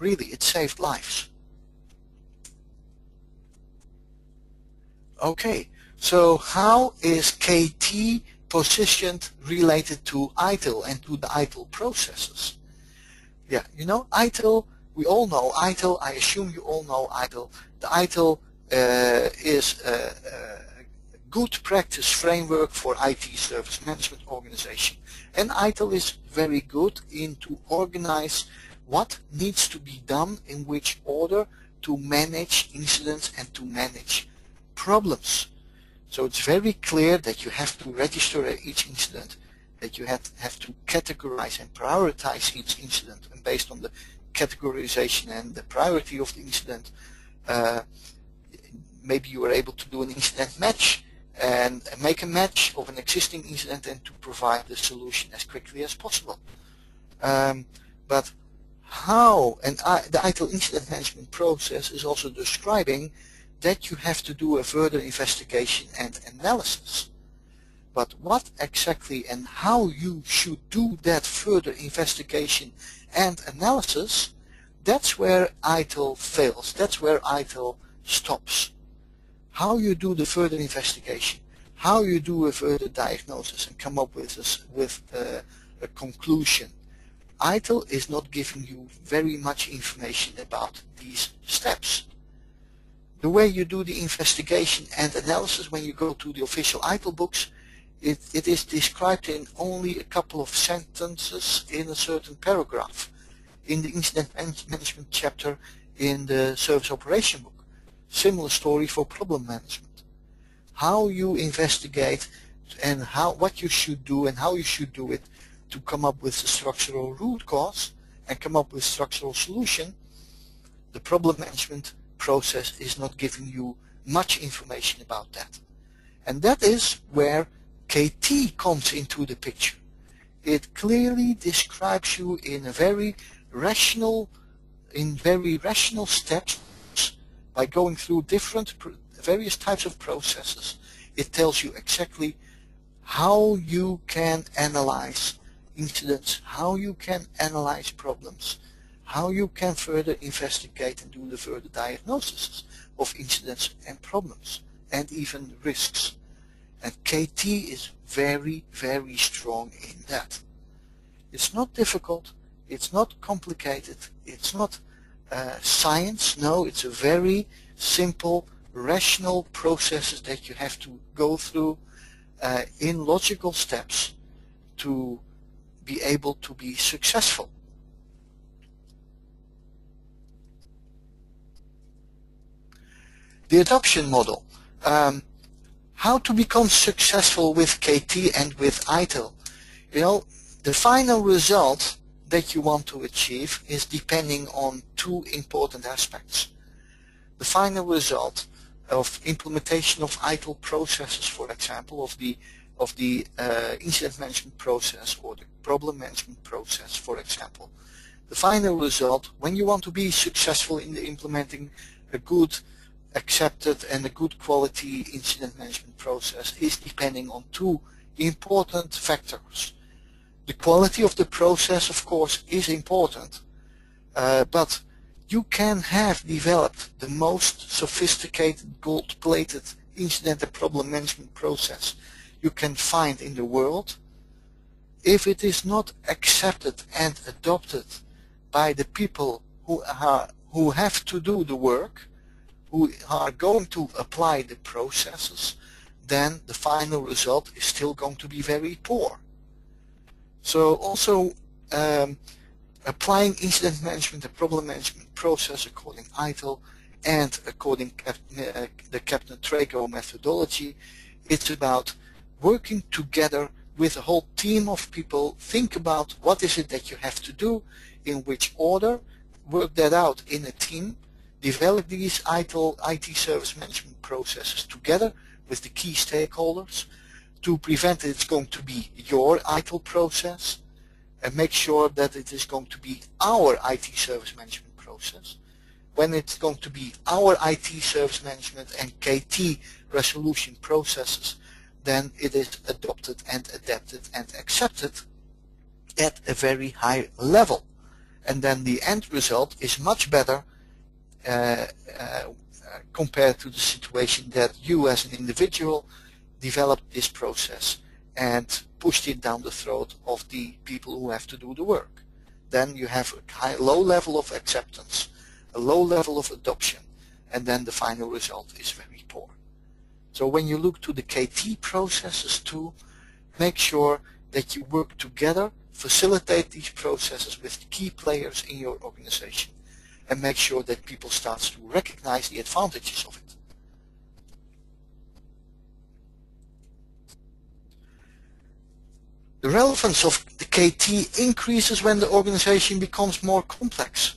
Really, it saved lives. Okay, so how is KT positioned related to ITIL and to the ITIL processes? Yeah, you know, ITIL, we all know ITIL, I assume you all know ITIL. The ITIL uh, is a, a, good practice framework for IT service management organization. And ITIL is very good in to organize what needs to be done in which order to manage incidents and to manage problems. So it's very clear that you have to register each incident, that you have, have to categorize and prioritize each incident. And based on the categorization and the priority of the incident, uh, maybe you are able to do an incident match and make a match of an existing incident and to provide the solution as quickly as possible. Um, but how, and I, the ITIL incident management process is also describing that you have to do a further investigation and analysis. But what exactly and how you should do that further investigation and analysis, that's where ITIL fails. That's where ITIL stops. How you do the further investigation, how you do a further diagnosis and come up with a, with a, a conclusion. ITIL is not giving you very much information about these steps the way you do the investigation and analysis when you go to the official ITIL books, it, it is described in only a couple of sentences in a certain paragraph in the incident management chapter in the service operation book. Similar story for problem management. How you investigate and how what you should do and how you should do it to come up with structural root cause and come up with structural solution, the problem management process is not giving you much information about that. And that is where KT comes into the picture. It clearly describes you in a very rational, in very rational steps by going through different, various types of processes. It tells you exactly how you can analyze incidents, how you can analyze problems, how you can further investigate and do the further diagnosis of incidents and problems and even risks. And KT is very, very strong in that. It's not difficult, it's not complicated, it's not uh, science, no, it's a very simple, rational processes that you have to go through uh, in logical steps to be able to be successful. The adoption model. Um, how to become successful with KT and with ITIL. You know, the final result that you want to achieve is depending on two important aspects. The final result of implementation of ITIL processes, for example, of the of the uh, incident management process or the problem management process, for example. The final result, when you want to be successful in implementing a good accepted and a good quality incident management process is depending on two important factors. The quality of the process, of course, is important, uh, but you can have developed the most sophisticated gold-plated incident and problem management process you can find in the world. If it is not accepted and adopted by the people who, are, who have to do the work, who are going to apply the processes, then the final result is still going to be very poor. So also um, applying incident management and problem management process according ITIL and according uh, the Kepner-Tregoe methodology, it's about working together with a whole team of people, think about what is it that you have to do, in which order, work that out in a team, develop these IT service management processes together with the key stakeholders to prevent it's going to be your ITIL process and make sure that it is going to be our IT service management process. When it's going to be our IT service management and KT resolution processes, then it is adopted and adapted and accepted at a very high level. and then the end result is much better uh, uh, compared to the situation that you as an individual developed this process and pushed it down the throat of the people who have to do the work. Then you have a high, low level of acceptance, a low level of adoption, and then the final result is very. So when you look to the KT processes too, make sure that you work together, facilitate these processes with key players in your organization, and make sure that people start to recognize the advantages of it. The relevance of the KT increases when the organization becomes more complex.